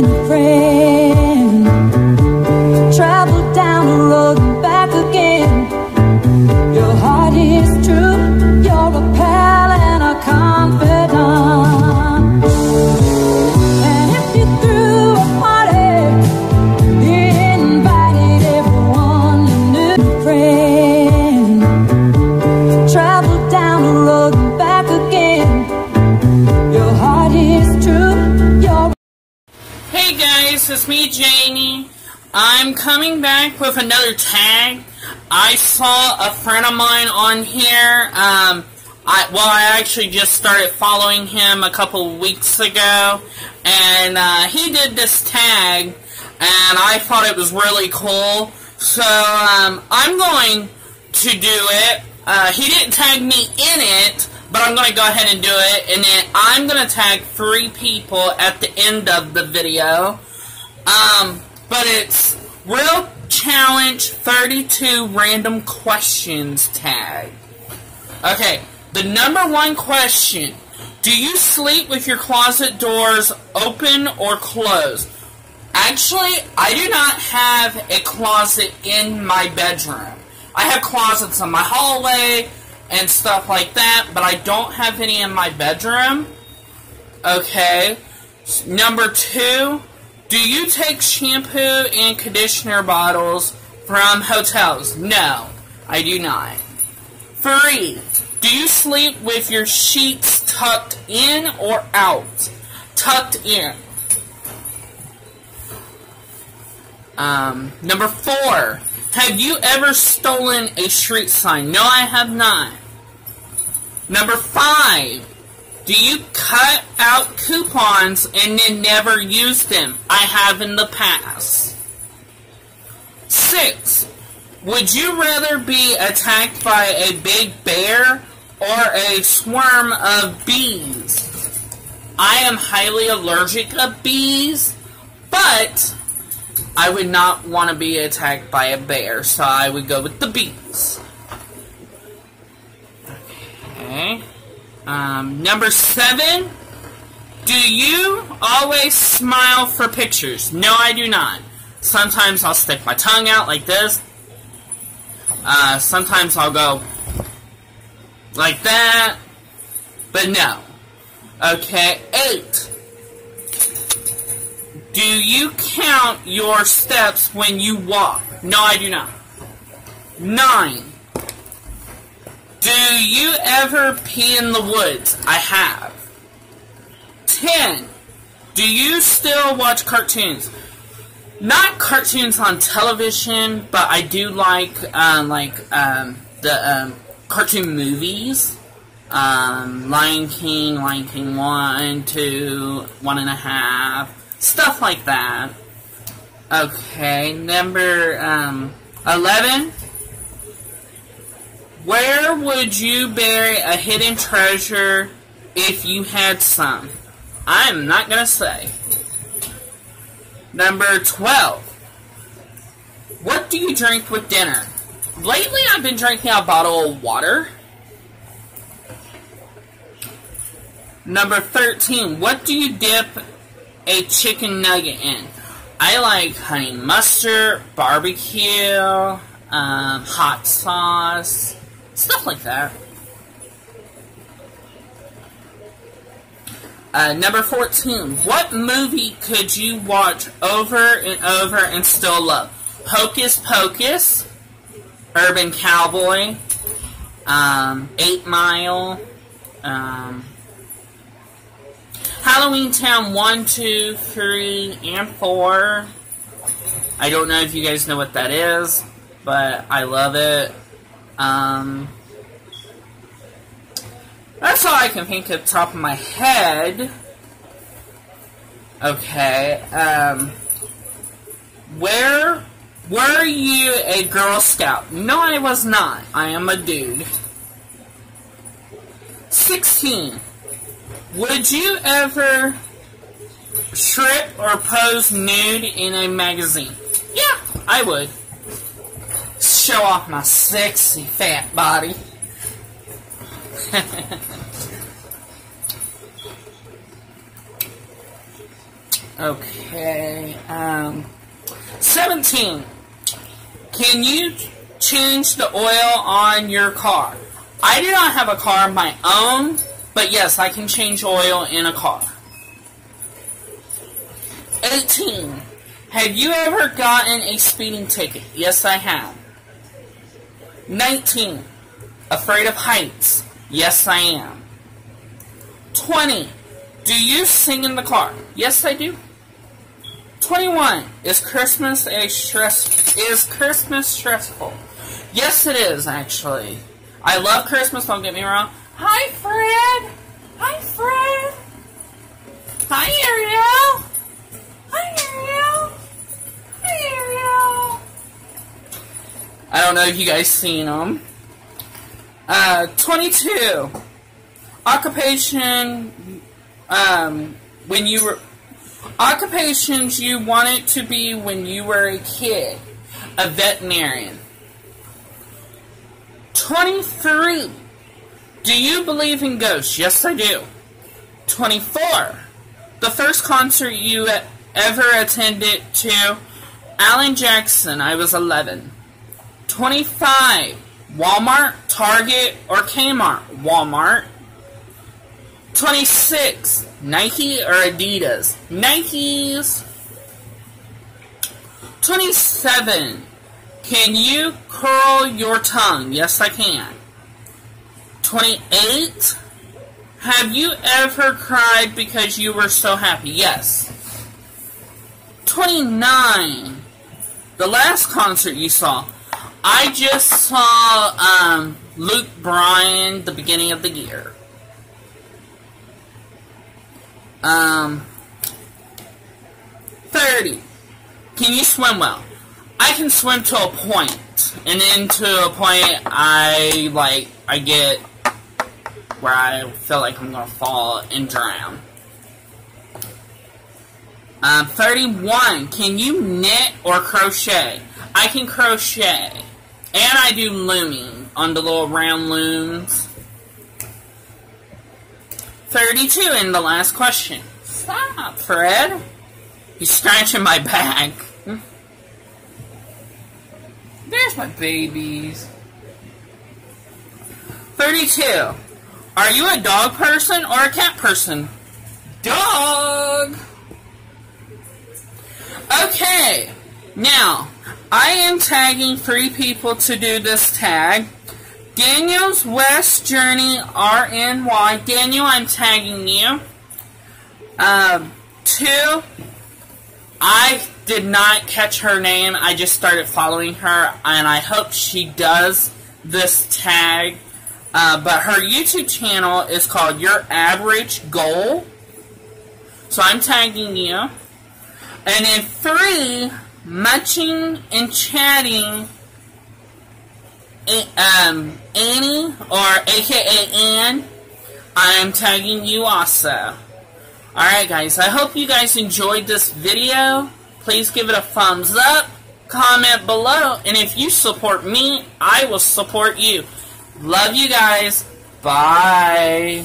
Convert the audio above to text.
friend. I'm coming back with another tag. I saw a friend of mine on here. Um, I well, I actually just started following him a couple weeks ago, and uh, he did this tag, and I thought it was really cool. So um, I'm going to do it. Uh, he didn't tag me in it, but I'm going to go ahead and do it, and then I'm going to tag three people at the end of the video. Um, but it's Real Challenge 32 Random Questions tag. Okay, the number one question. Do you sleep with your closet doors open or closed? Actually, I do not have a closet in my bedroom. I have closets in my hallway and stuff like that, but I don't have any in my bedroom. Okay. Number two, do you take shampoo and conditioner bottles from hotels? No, I do not. Three, do you sleep with your sheets tucked in or out? Tucked in. Um, number four, have you ever stolen a street sign? No, I have not. Number five, do you cut out coupons and then never use them? I have in the past. Six, would you rather be attacked by a big bear or a swarm of bees? I am highly allergic to bees, but I would not want to be attacked by a bear, so I would go with the bees. Okay. Um, number seven. Do you always smile for pictures? No, I do not. Sometimes I'll stick my tongue out like this. Uh, sometimes I'll go like that. But no. Okay, eight. Do you count your steps when you walk? No, I do not. Nine. Do you ever pee in the woods? I have. Ten. Do you still watch cartoons? Not cartoons on television, but I do like um, like um, the um, cartoon movies. Um, Lion King, Lion King one, two, one and a half, stuff like that. Okay, number um, eleven. Where would you bury a hidden treasure if you had some? I'm not gonna say. Number 12. What do you drink with dinner? Lately, I've been drinking a bottle of water. Number 13. What do you dip a chicken nugget in? I like honey mustard, barbecue, um, hot sauce, stuff like that. Uh, number 14. What movie could you watch over and over and still love? Hocus Pocus, Urban Cowboy, um, 8 Mile, um, Halloweentown 1, 2, 3, and 4. I don't know if you guys know what that is, but I love it. Um, that's all I can think of top of my head. Okay, um, where were you a Girl Scout? No, I was not. I am a dude. 16. Would you ever strip or pose nude in a magazine? Yeah, I would. Show off my sexy fat body. Okay. Um, 17. Can you change the oil on your car? I do not have a car of my own, but yes, I can change oil in a car. 18. Have you ever gotten a speeding ticket? Yes, I have. 19. Afraid of heights? Yes, I am. 20. Do you sing in the car? Yes, I do. 21. Is Christmas a stress is Christmas stressful? Yes it is actually. I love Christmas, don't get me wrong. Hi Fred! Don't know if you guys seen them. Uh, 22. Occupation, um, when you were, occupations you wanted to be when you were a kid. A veterinarian. 23. Do you believe in ghosts? Yes, I do. 24. The first concert you ever attended to? Alan Jackson. I was 11. 25. Walmart, Target, or Kmart? Walmart. 26. Nike or Adidas? Nikes. 27. Can you curl your tongue? Yes, I can. 28. Have you ever cried because you were so happy? Yes. 29. The last concert you saw. I just saw um, Luke Bryan the beginning of the year. Um, 30. Can you swim well? I can swim to a point, and then to a point I, like, I get where I feel like I'm gonna fall and drown. Um, 31. Can you knit or crochet? I can crochet. And I do looming on the little round looms. 32 in the last question. Stop, Fred. He's scratching my back. There's my babies. 32. Are you a dog person or a cat person? Dog! Okay. Now, I am tagging three people to do this tag. Daniel's West Journey RNY. Daniel, I'm tagging you. Um, two, I did not catch her name. I just started following her, and I hope she does this tag. Uh, but her YouTube channel is called Your Average Gorl. So I'm tagging you. And then three, Munching and Chatting um, Annie, or aka Ann, I'm tagging you also. Alright guys, I hope you guys enjoyed this video. Please give it a thumbs up, comment below, and if you support me, I will support you. Love you guys. Bye.